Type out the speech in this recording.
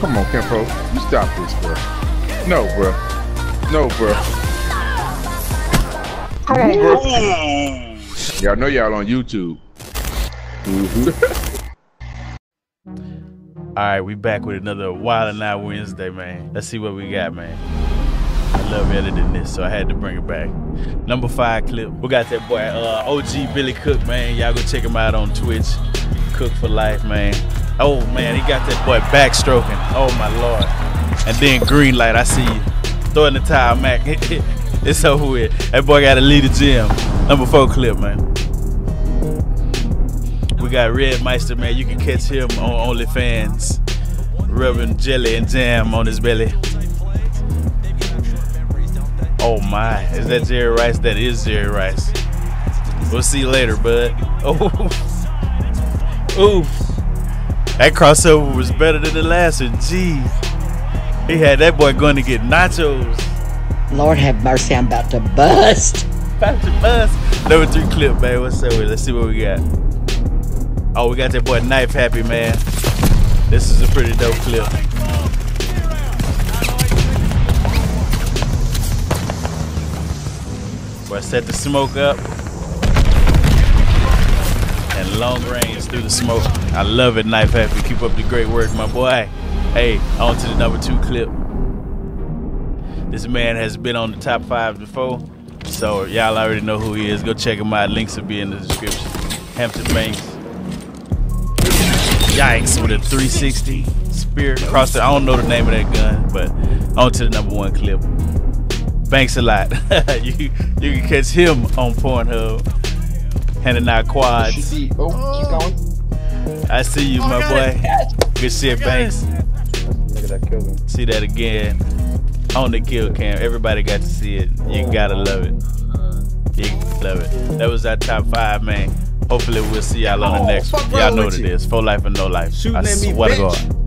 Come on, Kenpo. You stop this, bro. No, bro. No, bro. Alright. Bro. Y'all know y'all on YouTube. All right, we back with another Wild and Out Wednesday, man. Let's see what we got, man. I love editing this, so I had to bring it back. Number five clip. We got that boy, uh, OG Billy Cook, man. Y'all go check him out on Twitch. Cook for life, man. Oh man, he got that boy backstroking. Oh my lord. And then green light, I see you. Throw in the towel, Mac. it's so with. That boy got to lead the gym. Number four clip, man. We got Red Meister, man. You can catch him on OnlyFans. Rubbing jelly and jam on his belly. Oh my, is that Jerry Rice? That is Jerry Rice. We'll see you later, bud. Oh, oof. That crossover was better than the last one. Jeez. He had that boy going to get nachos. Lord have mercy, I'm about to bust. About to bust. Number three clip, man. What's up? Let's see what we got. Oh, we got that boy Knife Happy, man. This is a pretty dope clip. Boy, set the smoke up. Long range through the smoke. I love it, Knife Happy. Keep up the great work, my boy. Hey, on to the number two clip. This man has been on the top five before. So y'all already know who he is. Go check him out. Links will be in the description. Hampton Banks. Yikes with a 360 spear across the I don't know the name of that gun, but on to the number one clip. Banks a lot. you you can catch him on Pornhub. Handing out quads. Oh, keep going. I see you, my boy. Good shit, Banks. Look at that kill. See that again on the kill cam. Everybody got to see it. You gotta love it. You love it. That was our top five, man. Hopefully we'll see y'all on the Oh, next fuck one. Y'all know what it you? is. For life and no life. Shooting I at me, swear to bitch. God.